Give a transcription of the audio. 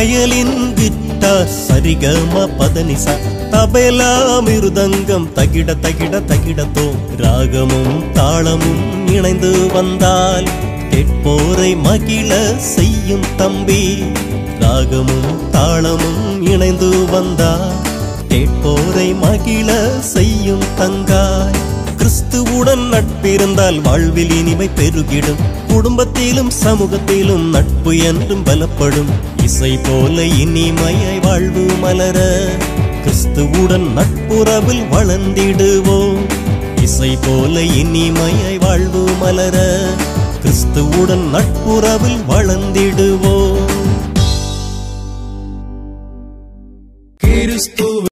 Violin guitar சரிகம பதனிச தபேலா மிருதங்கம் தகிட தகிட தகிடத்தோ ராகமும் தாளமும் இணைந்து வந்தால் கேட்போரை மகிழ செய்யும் தம்பி. ராகமும் தாளமும் இணைந்து வந்தால் கேட்போரை மகிழ செய்யும் தங்காய். கிறிஸ்துவுடன் நட்பிருந்தால் வாழ்வில் இனிமை பெருகிடும். குடும்பத்திலும் சமூகத்திலும் நட்பு என்றும் பலப்படும். இசை போல இனிமையை வாழ்வு மலர கிறிஸ்துவுடன் நட்புறவில் வளர்ந்திடுவோம். இசை போல இனிமையை வாழ்வு மலர கிறிஸ்துவுடன் நட்புறவில் வளர்ந்திடுவோம். கிறிஸ்து